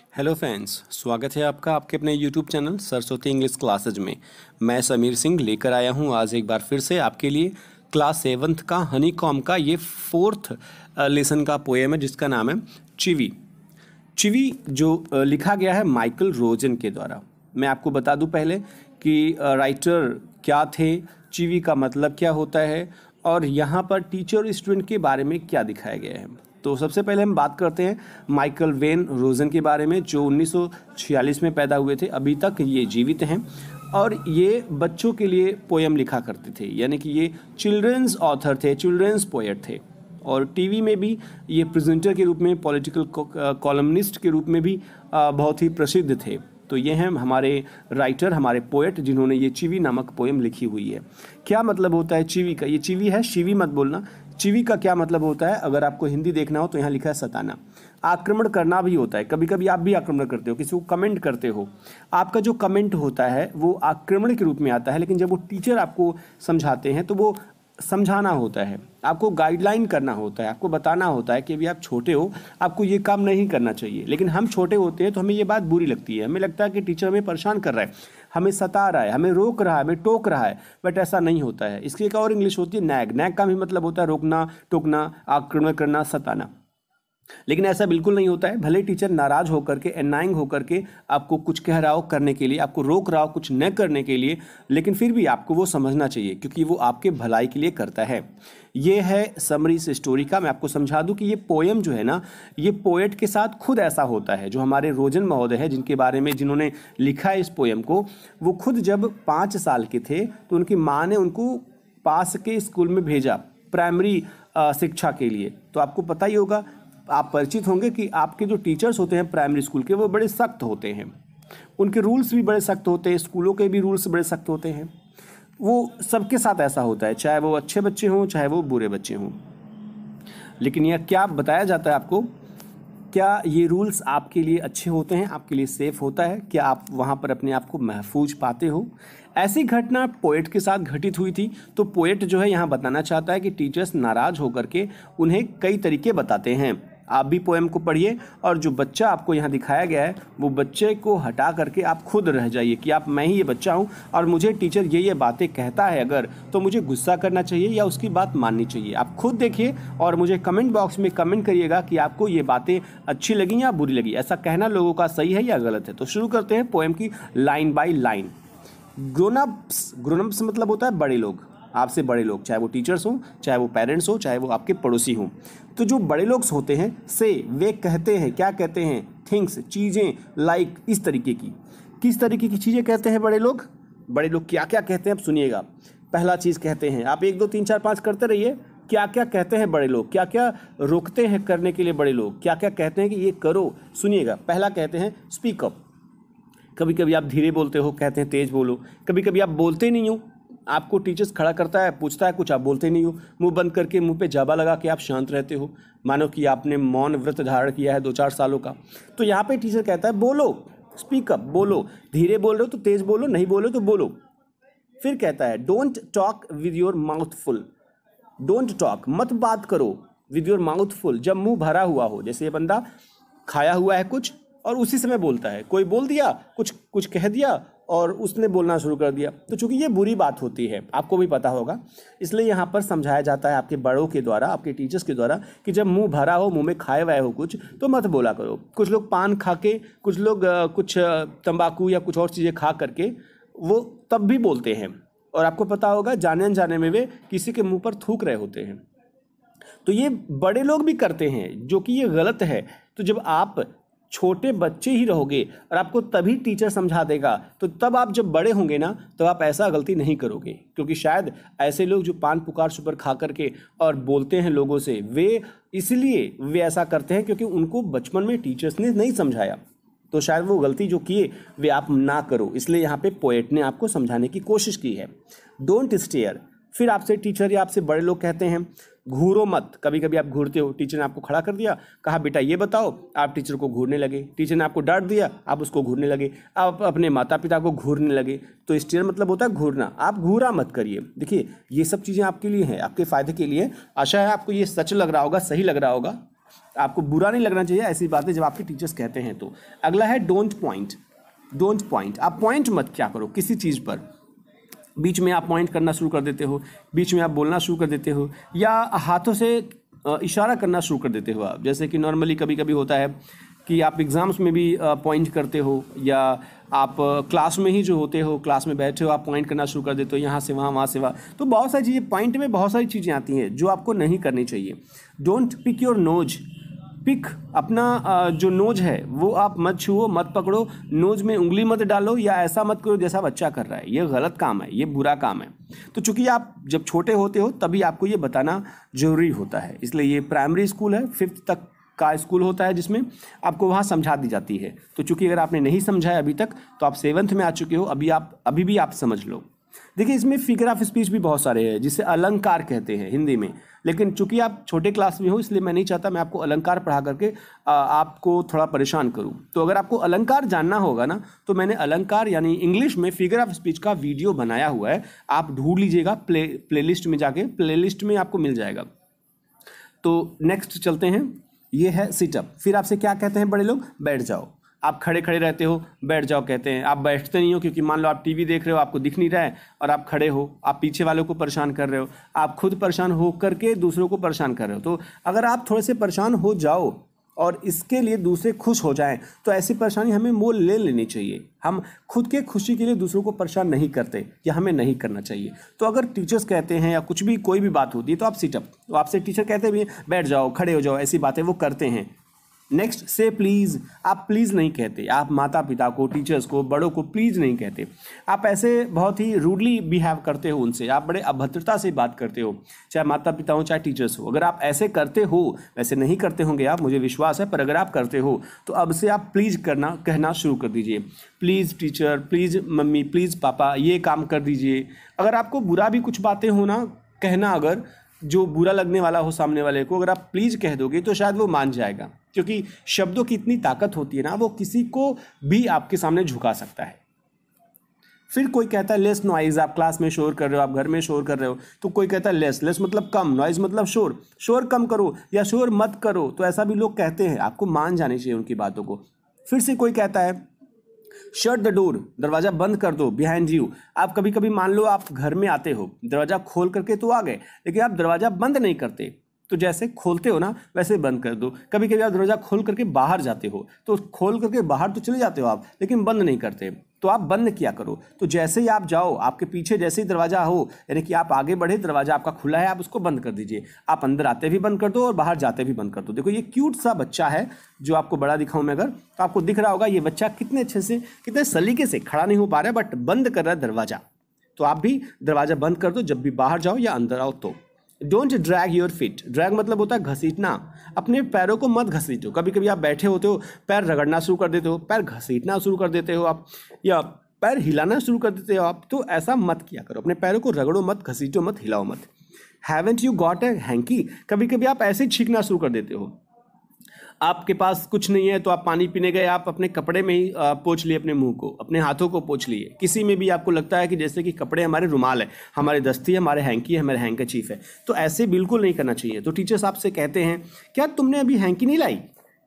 Hello friends स्वागत है आपका आपके अपने YouTube channel Saraswati English classes में। मैं समीर सिंह लेकर आया हूँ आज एक बार फिर से आपके लिए क्लास सेवन्थ का हनी कॉम का ये फोर्थ लेसन का पोएम है जिसका नाम है चिवी चिवी जो लिखा गया है माइकल रोजन के द्वारा। मैं आपको बता दूँ पहले कि राइटर क्या थे चिवी का मतलब क्या होता है और यहाँ पर टीचर स्टूडेंट के बारे में क्या दिखाया गया है। तो सबसे पहले हम बात करते हैं माइकल वेन रोजन के बारे में, जो 1946 में पैदा हुए थे। अभी तक ये जीवित हैं और ये बच्चों के लिए पोएम लिखा करते थे, यानी कि ये चिल्ड्रंस ऑथर थे, चिल्ड्रंस पोएट थे। और टीवी में भी ये प्रेजेंटर के रूप में, पॉलिटिकल कॉलमनिस्ट के रूप में भी बहुत ही प्रसिद्ध थे। तो ये हैं हमारे राइटर, हमारे पोएट, जिन्होंने ये चिवी नामक पोएम लिखी हुई है। क्या मतलब होता है चिवी का? ये चिवी है शिवी मत बोलना। चिवी का क्या मतलब होता है? अगर आपको हिंदी देखना हो तो यहाँ लिखा है सताना। आक्रमण करना भी होता है। कभी कभी आप भी आक्रमण करते हो, किसी को कमेंट करते हो। आपका जो कमेंट होता है, वो आक्रमण के रूप में आता है, लेकिन जब वो टीचर आपको समझाते हैं तो वो समझाना होता है। आपको गाइडलाइन करना होता है। आपको बताना होता है कि अभी आप छोटे हो, आपको ये काम नहीं करना चाहिए। लेकिन हम छोटे होते हैं तो हमें ये बात बुरी लगती है। हमें लगता है कि टीचर हमें परेशान कर रहा है। हमें सता रहा है, हमें रोक रहा है, हमें टोक रहा है बट ऐसा नहीं होता है। इसकी एक और इंग्लिश होती है नैग नैग का भी मतलब होता है रोकना, टोकना, आक्रमण करना, सताना। लेकिन ऐसा बिल्कुल नहीं होता है। भले टीचर नाराज़ होकर के एनाइंग होकर के आपको कुछ कह रहा हो करने के लिए, आपको रोक रहा हो कुछ न करने के लिए, लेकिन फिर भी आपको वो समझना चाहिए, क्योंकि वो आपके भलाई के लिए करता है। ये है समरी इस स्टोरी का। मैं आपको समझा दूँ कि ये पोएम जो है ना, ये पोएट के साथ खुद ऐसा होता है, जो हमारे रोजन महोदय है, जिनके बारे में, जिन्होंने लिखा है इस पोएम को, वो खुद जब पाँच साल के थे तो उनकी माँ ने उनको पास के स्कूल में भेजा प्राइमरी शिक्षा के लिए। तो आपको पता ही होगा आप परिचित होंगे कि आपके जो टीचर्स होते हैं प्राइमरी स्कूल के, वो बड़े सख्त होते हैं। उनके रूल्स भी बड़े सख्त होते हैं स्कूलों के भी रूल्स बड़े सख्त होते हैं। वो सबके साथ ऐसा होता है, चाहे वो अच्छे बच्चे हों, चाहे वो बुरे बच्चे हों। लेकिन यह क्या बताया जाता है आपको? क्या ये रूल्स आपके लिए अच्छे होते हैं, आपके लिए सेफ़ होता है? क्या आप वहाँ पर अपने आप को महफूज पाते हो? ऐसी घटना पोएट के साथ घटित हुई थी तो पोएट जो है यहाँ बताना चाहता है कि टीचर्स नाराज़ होकर के उन्हें कई तरीके बताते हैं। आप भी पोएम को पढ़िए और जो बच्चा आपको यहाँ दिखाया गया है, वो बच्चे को हटा करके आप खुद रह जाइए कि आप, मैं ही ये बच्चा हूँ और मुझे टीचर ये ये बातें कहता है अगर तो मुझे गुस्सा करना चाहिए या उसकी बात माननी चाहिए। आप खुद देखिए और मुझे कमेंट बॉक्स में कमेंट करिएगा कि आपको ये बातें अच्छी लगी या बुरी लगी। ऐसा कहना लोगों का सही है या गलत है? तो शुरू करते हैं पोएम की line by line grownups grownups मतलब होता है बड़े लोग। आपसे बड़े लोग, चाहे वो टीचर्स हों, चाहे वो पेरेंट्स हो, चाहे वो आपके पड़ोसी हों। तो जो बड़े लोग होते हैं, से वे कहते हैं, क्या कहते हैं? थिंग्स चीज़ें लाइक इस तरीके की। किस तरीके की चीज़ें कहते हैं बड़े लोग? बड़े लोग क्या क्या कहते हैं? आप सुनिएगा पहला चीज़ कहते हैं, आप एक, दो, तीन, चार, पाँच करते रहिए। क्या क्या कहते हैं बड़े लोग? क्या क्या रोकते हैं करने के लिए बड़े लोग? क्या क्या कहते हैं कि ये करो? सुनिएगा, पहला कहते हैं स्पीकअप कभी कभी आप धीरे बोलते हो, कहते हैं तेज बोलो। कभी कभी आप बोलते नहीं हो आपको टीचर्स खड़ा करता है, पूछता है, कुछ आप बोलते नहीं हो। मुँह बंद करके, मुँह पे जाबा लगा के आप शांत रहते हो। मानो कि आपने मौन व्रत धारण किया है दो चार सालों का। तो यहाँ पे टीचर कहता है, बोलो स्पीकअप बोलो। धीरे बोल रहे हो तो तेज बोलो, नहीं बोलो तो बोलो। फिर कहता है don't talk with your mouth full don't talk मत बात करो विद योर माउथ फुल जब मुँह भरा हुआ हो, जैसे ये बंदा खाया हुआ है कुछ और उसी समय बोलता है। कोई बोल दिया? कुछ कुछ कह दिया? और उसने बोलना शुरू कर दिया। तो चूँकि ये बुरी बात होती है, आपको भी पता होगा, इसलिए यहाँ पर समझाया जाता है आपके बड़ों के द्वारा, आपके टीचर्स के द्वारा कि जब मुँह भरा हो, मुँह में खाए वाए हो कुछ तो मत बोला करो। कुछ लोग पान खा के कुछ लोग कुछ तंबाकू या कुछ और चीज़ें खा करके वो तब भी बोलते हैं। और आपको पता होगा, जाने अनजाने में वे किसी के मुँह पर थूक रहे होते हैं। तो ये बड़े लोग भी करते हैं, जो कि ये गलत है। तो जब आप छोटे बच्चे ही रहोगे और आपको तभी टीचर समझा देगा। तो तब आप जब बड़े होंगे ना तो आप ऐसा गलती नहीं करोगे। क्योंकि शायद ऐसे लोग जो पान पुकार सुपर खा करके और बोलते हैं लोगों से, वे इसलिए वे ऐसा करते हैं क्योंकि उनको बचपन में टीचर्स ने नहीं समझाया। तो शायद वो गलती जो किए, वे आप ना करो। इसलिए यहाँ पे पोएट ने आपको समझाने की कोशिश की है। डोंट स्टेयर फिर आपसे टीचर या आपसे बड़े लोग कहते हैं, घूरो मत। कभी कभी आप घूरते हो, टीचर ने आपको खड़ा कर दिया, कहा, बेटा, ये बताओ, आप टीचर को घूरने लगे? टीचर ने आपको डांट दिया, आप उसको घूरने लगे। आप अपने माता पिता को घूरने लगे। तो स्टेयर मतलब होता है घूरना। आप घूरा मत करिए। देखिए, ये सब चीज़ें आपके लिए हैं, आपके फ़ायदे के लिए। आशा है आपको ये सच लग रहा होगा, सही लग रहा होगा। आपको बुरा नहीं लगना चाहिए, ऐसी बातें जब आपके टीचर्स कहते हैं तो। अगला है, डोंट पॉइंट। Don't point. आप पॉइंट मत क्या करो किसी चीज़ पर। बीच में आप पॉइंट करना शुरू कर देते हो, बीच में आप बोलना शुरू कर देते हो, या हाथों से इशारा करना शुरू कर देते हो आप। जैसे कि नॉर्मली कभी कभी होता है कि आप एग्ज़ाम्स में भी पॉइंट करते हो, या आप क्लास में ही जो होते हो क्लास में बैठे हो, आप पॉइंट करना शुरू कर देते हो, यहाँ से वहाँ वहाँ से वहाँ। तो बहुत सारी चीज़ें पॉइंट में बहुत सारी चीज़ें आती हैं जो आपको नहीं करनी चाहिए। Don't pick your nose pick, अपना जो नोज़ है, वो आप मत छुओ, मत पकड़ो, नोज़ में उंगली मत डालो या ऐसा मत करो जैसा बच्चा कर रहा है। ये गलत काम है, ये बुरा काम है। तो चूँकि आप जब छोटे होते हो, तभी आपको ये बताना ज़रूरी होता है। इसलिए ये प्राइमरी स्कूल है, फिफ्थ तक का स्कूल होता है जिसमें आपको वहाँ समझा दी जाती है। तो चूँकि अगर आपने नहीं समझा है अभी तक तो आप सेवन्थ में आ चुके हो, अभी आप, अभी भी आप समझ लो। देखिए, इसमें फिगर ऑफ़ स्पीच भी बहुत सारे हैं, जिसे अलंकार कहते हैं हिंदी में। लेकिन चूँकि आप छोटे क्लास में हो, इसलिए मैं नहीं चाहता मैं आपको अलंकार पढ़ा करके आपको थोड़ा परेशान करूँ। तो अगर आपको अलंकार जानना होगा ना तो मैंने अलंकार यानी इंग्लिश में फिगर ऑफ़ स्पीच का वीडियो बनाया हुआ है। आप ढूंढ लीजिएगा प्ले प्लेलिस्ट में जाके प्लेलिस्ट में आपको मिल जाएगा। तो नेक्स्ट चलते हैं। ये है सिटअप फिर आपसे क्या कहते हैं बड़े लोग? बैठ जाओ। आप खड़े खड़े रहते हो, बैठ जाओ कहते हैं। आप बैठते नहीं हो क्योंकि मान लो आप टीवी देख रहे हो, आपको दिख नहीं रहा है और आप खड़े हो, आप पीछे वालों को परेशान कर रहे हो। आप खुद परेशान हो करके दूसरों को परेशान कर रहे हो। तो अगर आप थोड़े से परेशान हो जाओ और इसके लिए दूसरे खुश हो जाएँ तो ऐसी परेशानी हमें मोल ले लेनी चाहिए। हम खुद के खुशी के लिए दूसरों को परेशान नहीं करते या हमें नहीं करना चाहिए। तो अगर टीचर्स कहते हैं या कुछ भी, कोई भी बात होती है तो आप सीटअप तो आपसे टीचर कहते भी, बैठ जाओ, खड़े हो जाओ, ऐसी बातें वो करते हैं। नेक्स्ट से प्लीज़ आप प्लीज़ नहीं कहते। आप माता पिता को टीचर्स को, बड़ों को प्लीज़ नहीं कहते। आप ऐसे बहुत ही रूडली बिहेव करते हो उनसे। आप बड़े अभद्रता से बात करते हो, चाहे माता पिता हो, चाहे टीचर्स हो। अगर आप ऐसे करते हो, वैसे नहीं करते होंगे आप, मुझे विश्वास है, पर अगर आप करते हो तो अब से आप प्लीज़ करना, कहना शुरू कर दीजिए। Please teacher please mummy please papa, ये काम कर दीजिए। अगर आपको बुरा भी कुछ बातें हो ना, कहना अगर, जो बुरा लगने वाला हो सामने वाले को, अगर आप प्लीज़ कह दोगे तो शायद वो मान जाएगा। क्योंकि शब्दों की इतनी ताकत होती है ना, वो किसी को भी आपके सामने झुका सकता है। फिर कोई कहता है, लेस नॉइज़, आप क्लास में शोर कर रहे हो, आप घर में शोर कर रहे हो। तो कोई कहता है, लेस लेस मतलब कम, नॉइज़ मतलब शोर शोर कम करो या शोर मत करो। तो ऐसा भी लोग कहते हैं, आपको मान जानी चाहिए उनकी बातों को। फिर से कोई कहता है शट द डोर दरवाज़ा बंद कर दो बिहाइंड यू आप कभी कभी मान लो, आप घर में आते हो, दरवाज़ा खोल करके तो आ गए, लेकिन आप दरवाज़ा बंद नहीं करते। तो जैसे खोलते हो ना, वैसे बंद कर दो। कभी कभी आप दरवाज़ा खोल करके बाहर जाते हो तो खोल करके बाहर तो चले जाते हो आप, लेकिन बंद नहीं करते। तो आप बंद किया करो। तो जैसे ही आप जाओ, आपके पीछे जैसे ही दरवाज़ा हो, यानी कि आप आगे बढ़े, दरवाज़ा आपका खुला है, आप उसको बंद कर दीजिए। आप अंदर आते भी बंद कर दो और बाहर जाते भी बंद कर दो। देखो, ये क्यूट सा बच्चा है, जो आपको बड़ा दिखाऊँ मैं अगर तो आपको दिख रहा होगा, ये बच्चा कितने अच्छे से, कितने सलीके से खड़ा नहीं हो पा रहा है बट बंद कर रहा है दरवाज़ा। तो आप भी दरवाज़ा बंद कर दो, जब भी बाहर जाओ या अंदर आओ तो। Don't drag your feet drag मतलब होता है घसीटना। अपने पैरों को मत घसीटो। कभी कभी आप बैठे होते हो, पैर रगड़ना शुरू कर देते हो, पैर घसीटना शुरू कर देते हो आप, या पैर हिलाना शुरू कर देते हो आप तो ऐसा मत किया करो। अपने पैरों को रगड़ो मत, घसीटो मत, हिलाओ मत। Haven't you got a hanky कभी कभी आप ऐसे छींकना शुरू कर देते हो। आपके पास कुछ नहीं है तो आप पानी पीने गए, आप अपने कपड़े में ही पोछ लिए अपने मुँह को, अपने हाथों को पोछ लिए। किसी में भी आपको लगता है कि जैसे कि कपड़े हमारे रुमाल है, हमारे दस्ती है, हमारे हैंकी है, हमारे हैंकर चीफ है तो ऐसे बिल्कुल नहीं करना चाहिए। तो टीचर्स आपसे कहते हैं, क्या तुमने अभी हैंकी नहीं लाई?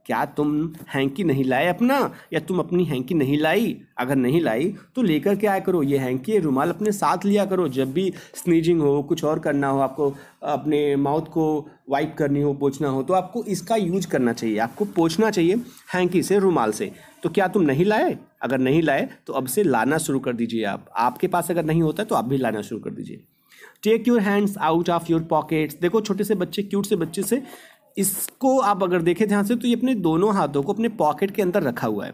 क्या तुम हैंकी नहीं लाए अपना? या तुम अपनी हैंकी नहीं लाई? अगर नहीं लाई तो लेकर के आया करो? ये हैंकी रुमाल अपने साथ लिया करो। जब भी स्नीजिंग हो, कुछ और करना हो, आपको अपने माउथ को वाइप करनी हो, पोछना हो तो आपको इसका यूज़ करना चाहिए। आपको पोछना चाहिए हैंकी से, रुमाल से। तो क्या तुम नहीं लाए? अगर नहीं लाए तो अब से लाना शुरू कर दीजिए आप। आपके पास अगर नहीं होता तो आप भी लाना शुरू कर दीजिए। Take your hands out of your pockets देखो, छोटे से बच्चे क्यूट से बच्चे से इसको आप अगर देखें ध्यान से तो ये अपने दोनों हाथों को अपने पॉकेट के अंदर रखा हुआ है।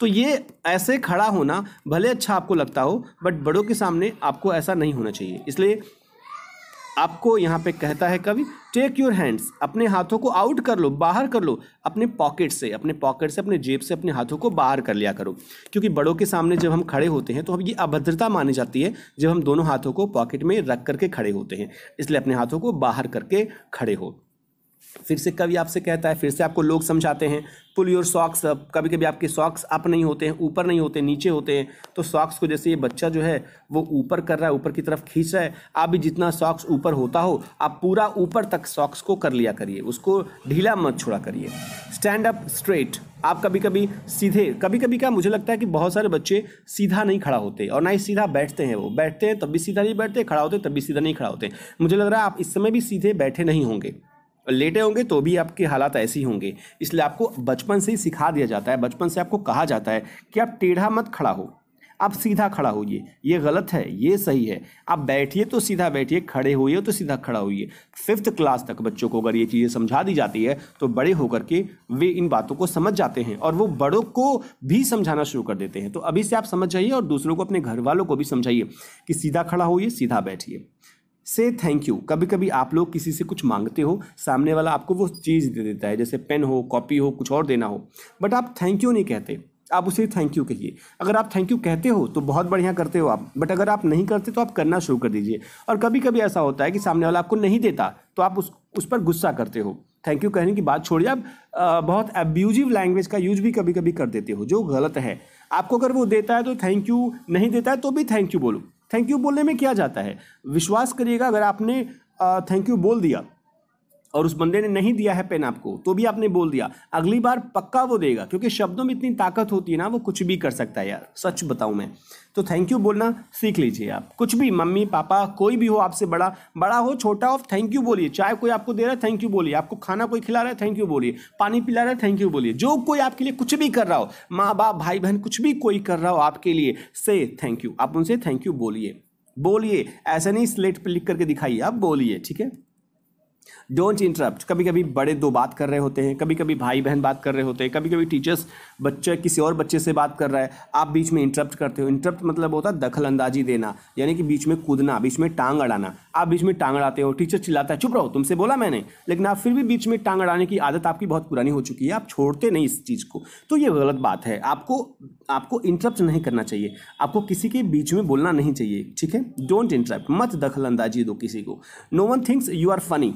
तो ये ऐसे खड़ा होना भले अच्छा आपको लगता हो, बट बड़ों के सामने आपको ऐसा नहीं होना चाहिए। इसलिए आपको यहाँ पे कहता है कवि टेक योर हैंड्स अपने हाथों को आउट कर लो, बाहर कर लो, अपने पॉकेट से, अपने पॉकेट से, अपने जेब से, अपने हाथों को बाहर कर लिया करो। क्योंकि बड़ों के सामने जब हम खड़े होते हैं तो हम ये अभद्रता मानी जाती है जब हम दोनों हाथों को पॉकेट में रख करके खड़े होते हैं। इसलिए अपने हाथों को बाहर करके खड़े हो। फिर से कभी आपसे कहता है, फिर से आपको लोग समझाते हैं, पुल योर सॉक्स अप। कभी कभी आपके सॉक्स अप नहीं होते हैं, ऊपर नहीं होते, नीचे होते हैं तो सॉक्स को जैसे ये बच्चा जो है, वो ऊपर कर रहा है, ऊपर की तरफ़ खींच रहा है, आप भी जितना सॉक्स ऊपर होता हो, आप पूरा ऊपर तक सॉक्स को कर लिया करिए, उसको ढीला मत छोड़ा करिए। स्टैंड अप स्ट्रेट आप कभी कभी सीधे कभी कभी क्या मुझे लगता है कि बहुत सारे बच्चे सीधा नहीं खड़ा होते और ना ही सीधा बैठते हैं वो, बैठते हैं तब भी सीधा नहीं बैठते, खड़ा होते तब भी सीधा नहीं खड़ा होते मुझे लग रहा है आप इस समय भी सीधे बैठे नहीं होंगे। लेटे होंगे तो भी आपके हालात ऐसे ही होंगे। इसलिए आपको बचपन से ही सिखा दिया जाता है, बचपन से आपको कहा जाता है कि आप टेढ़ा मत खड़ा हो, आप सीधा खड़ा होइए। ये गलत है, ये सही है। आप बैठिए तो सीधा बैठिए, खड़े होइए तो सीधा खड़ा होइए। फिफ्थ क्लास तक बच्चों को अगर ये चीज़ें समझा दी जाती है तो बड़े होकर के वे इन बातों को समझ जाते हैं और वो बड़ों को भी समझाना शुरू कर देते हैं। तो अभी से आप समझ जाइए और दूसरों को अपने घर वालों को भी समझाइए कि सीधा खड़ा होइए, सीधा बैठिए। से थैंक यू कभी कभी आप लोग किसी से कुछ मांगते हो, सामने वाला आपको वो चीज़ दे देता है, जैसे पेन हो कॉपी हो, कुछ और देना हो। बट आप थैंक यू नहीं कहते। आप उसे थैंक यू कहिए। अगर आप थैंक यू कहते हो तो बहुत बढ़िया करते हो आप। बट अगर आप नहीं करते तो आप करना शुरू कर दीजिए। और कभी कभी ऐसा होता है कि सामने वाला आपको नहीं देता तो आप उस उस पर गुस्सा करते हो। थैंक यू कहने की बात छोड़िए। आप बहुत एब्यूजिव लैंग्वेज का यूज़ भी कभी कभी कर देते हो, जो गलत है। आपको अगर वो देता है तो थैंक यू नहीं देता है तो भी थैंक यू बोलो। थैंक यू बोलने में क्या जाता है? विश्वास करिएगा, अगर आपने थैंक यू बोल दिया और उस बंदे ने नहीं दिया है पेन आपको तो भी आपने बोल दिया। अगली बार पक्का वो देगा, क्योंकि शब्दों में इतनी ताकत होती है ना, वो कुछ भी कर सकता है यार, सच बताऊँ मैं। तो थैंक यू बोलना सीख लीजिए आप, कुछ भी, मम्मी, पापा, कोई भी हो आपसे बड़ा बड़ा हो, छोटा हो थैंक यू बोलिए। चाय कोई आपको दे रहा है थैंक यू बोलिए। आपको खाना कोई खिला रहा है थैंक यू बोलिए। पानी पिला रहा है थैंक यू बोलिए। जो कोई आपके लिए कुछ भी कर रहा हो माँ बाप भाई बहन कुछ भी कोई कर रहा हो आपके लिए से थैंक यू आप उनसे थैंक यू बोलिए। बोलिए, ऐसा नहीं स्लेट पर लिख करके दिखाइए, आप बोलिए, ठीक है? डोंट इंटरप्ट कभी कभी बड़े दो बात कर रहे होते हैं कभी कभी भाई बहन बात कर रहे होते हैं कभी कभी टीचर्स बच्चे, किसी और बच्चे से बात कर रहा है, आप बीच में इंटरप्ट करते हो। इंटरप्ट मतलब होता है दखल अंदाजी देना, यानी कि बीच में कूदना, बीच में टांग अड़ाना। आप बीच में टांग अड़ाते हो टीचर चिल्लाता है, चुप रहो, तुमसे बोला मैंने। लेकिन आप फिर भी बीच में टांग अड़ाने की आदत आपकी बहुत पुरानी हो चुकी है, आप छोड़ते नहीं इस चीज़ को। तो ये गलत बात है। आपको आपको इंटरप्ट नहीं करना चाहिए। आपको किसी के बीच में बोलना नहीं चाहिए, ठीक है? डोंट इंटरप्ट मत दखल अंदाजी दो किसी को। No one thinks you are funny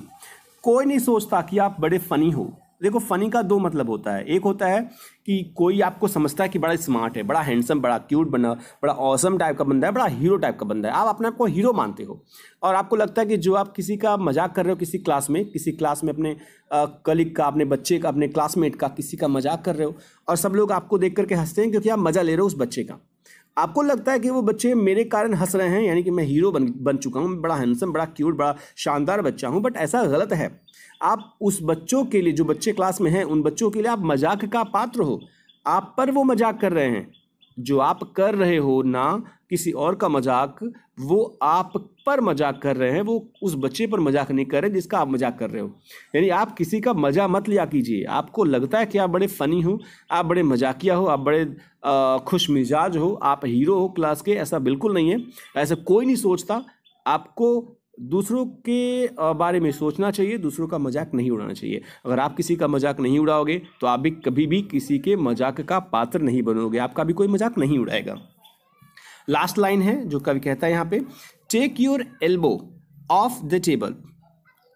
कोई नहीं सोचता कि आप बड़े फ़नी हो। देखो, फ़नी का दो मतलब होता है। एक होता है कि कोई आपको समझता है कि बड़ा स्मार्ट है, बड़ा हैंडसम, बड़ा क्यूट बना बड़ा औसम टाइप का बंदा है, बड़ा हीरो टाइप का बंदा है। आप अपने आप को हीरो मानते हो। और आपको लगता है कि जो आप किसी का मज़ाक कर रहे हो किसी क्लास में, किसी क्लास में अपने कलिग का, अपने बच्चे का, अपने क्लासमेट का किसी का मज़ाक कर रहे हो, और सब लोग आपको देख करके हँसते हैं क्योंकि आप मज़ा ले रहे हो उस बच्चे का। आपको लगता है कि वो बच्चे मेरे कारण हंस रहे हैं, यानी कि मैं हीरो बन बन चुका हूँ, बड़ा हैंडसम बड़ा क्यूट बड़ा शानदार बच्चा हूँ बट ऐसा गलत है। आप उस बच्चों के लिए, जो बच्चे क्लास में हैं, उन बच्चों के लिए आप मज़ाक का पात्र हो। आप पर वो मज़ाक कर रहे हैं। जो आप कर रहे हो ना किसी और का मज़ाक, वो आप पर मज़ाक कर रहे हैं, वो उस बच्चे पर मज़ाक नहीं कर रहे जिसका आप मज़ाक कर रहे हो। यानी आप किसी का मज़ा मत लिया कीजिए। आपको लगता है कि आप बड़े फ़नी हो, आप बड़े मजाकिया हो, आप बड़े खुश मिजाज हो, आप हीरो हो क्लास के, ऐसा बिल्कुल नहीं है। ऐसा कोई नहीं सोचता। आपको दूसरों के बारे में सोचना चाहिए, दूसरों का मज़ाक नहीं उड़ाना चाहिए। अगर आप किसी का मज़ाक नहीं उड़ाओगे तो आप भी कभी भी किसी के मज़ाक का पात्र नहीं बनोगे, आपका भी कोई मज़ाक नहीं उड़ाएगा। लास्ट लाइन है, जो कवि कहता है यहाँ पे take your elbow off the table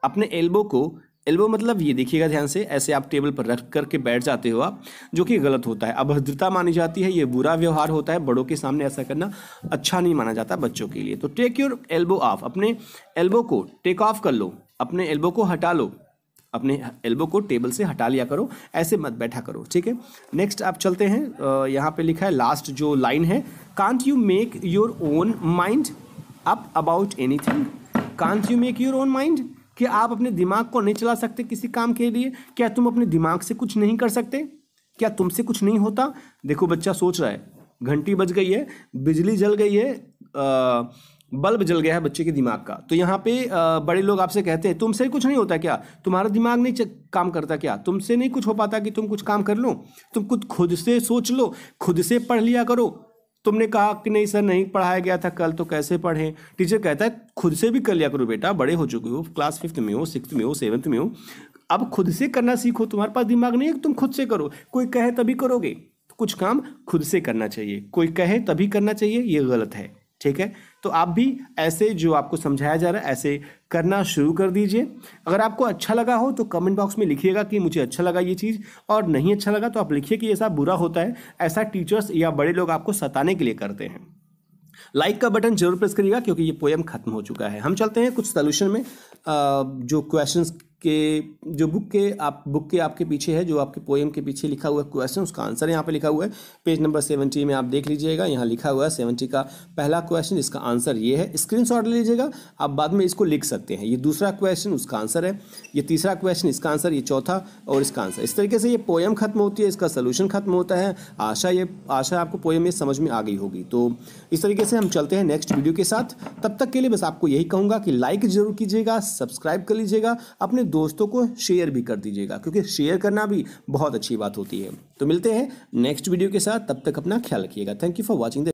अपने एल्बो को एल्बो मतलब ये देखिएगा ध्यान से, ऐसे आप टेबल पर रख करके बैठ जाते हो आप, जो कि गलत होता है। अभद्रता मानी जाती है, ये बुरा व्यवहार होता है, बड़ों के सामने ऐसा करना अच्छा नहीं माना जाता बच्चों के लिए। तो टेक योर एल्बो ऑफ़ अपने एल्बो को टेक ऑफ़ कर लो, अपने एल्बो को हटा लो, अपने एल्बो को टेबल से हटा लिया करो, ऐसे मत बैठा करो, ठीक है? नेक्स्ट आप चलते हैं यहाँ पे लिखा है लास्ट जो लाइन है can't you make your own mind up about anything can't you make your own mind कि आप अपने दिमाग को नहीं चला सकते किसी काम के लिए? क्या तुम अपने दिमाग से कुछ नहीं कर सकते? क्या तुमसे कुछ नहीं होता? देखो, बच्चा सोच रहा है। घंटी बज गई है, बिजली जल गई है बल्ब जल गया है बच्चे के दिमाग का। तो यहाँ पे बड़े लोग आपसे कहते हैं, तुमसे कुछ नहीं होता क्या? तुम्हारा दिमाग नहीं काम करता क्या? तुमसे नहीं कुछ हो पाता कि तुम कुछ काम कर लो? तुम कुछ खुद से सोच लो, खुद से पढ़ लिया करो। तुमने कहा कि नहीं सर, नहीं पढ़ाया गया था, कल तो कैसे पढ़ें? टीचर कहता है, खुद से भी कर लिया करो बेटा, बड़े हो चुके हो, क्लास फिफ्थ में हो सिक्स में हो, सेवन्थ में हो। अब खुद से करना सीखो, तुम्हारे पास दिमाग नहीं है तुम खुद से करो। कोई कहे तभी करोगे। कुछ काम खुद से करना चाहिए। कोई कहे तभी करना चाहिए, ये गलत है। ठीक है? तो आप भी ऐसे जो आपको समझाया जा रहा है, ऐसे करना शुरू कर दीजिए। अगर आपको अच्छा लगा हो तो कमेंट बॉक्स में लिखिएगा कि मुझे अच्छा लगा ये चीज़, और नहीं अच्छा लगा तो आप लिखिए कि ऐसा बुरा होता है, ऐसा टीचर्स या बड़े लोग आपको सताने के लिए करते हैं। लाइक का बटन ज़रूर प्रेस करिएगा, क्योंकि ये पोएम खत्म हो चुका है। हम चलते हैं कुछ सोल्यूशन में जो क्वेश्चंस के, जो बुक के आप बुक के आपके पीछे है, जो आपके पोएम के पीछे लिखा हुआ क्वेश्चन उसका आंसर यहाँ पे लिखा हुआ है। पेज नंबर सेवेंटी में आप देख लीजिएगा, यहाँ लिखा हुआ है सेवेंटी का पहला क्वेश्चन इसका आंसर ये है। स्क्रीन ले लीजिएगा, आप बाद में इसको लिख सकते हैं। ये दूसरा क्वेश्चन उसका आंसर है। ये तीसरा क्वेश्चन इसका आंसर ये चौथा और इसका आंसर इस तरीके से ये पोएम खत्म होती है, इसका सोल्यूशन खत्म होता है। आशा ये, आशा आपको पोएम ये समझ में आ गई होगी। तो इस तरीके से हम चलते हैं नेक्स्ट वीडियो के साथ। तब तक के लिए बस आपको यही कहूँगा कि लाइक ज़रूर कीजिएगा सब्सक्राइब कर लीजिएगा। अपने दोस्तों को शेयर भी कर दीजिएगा, क्योंकि शेयर करना भी बहुत अच्छी बात होती है। तो मिलते हैं नेक्स्ट वीडियो के साथ, तब तक अपना ख्याल रखिएगा। Thank you for watching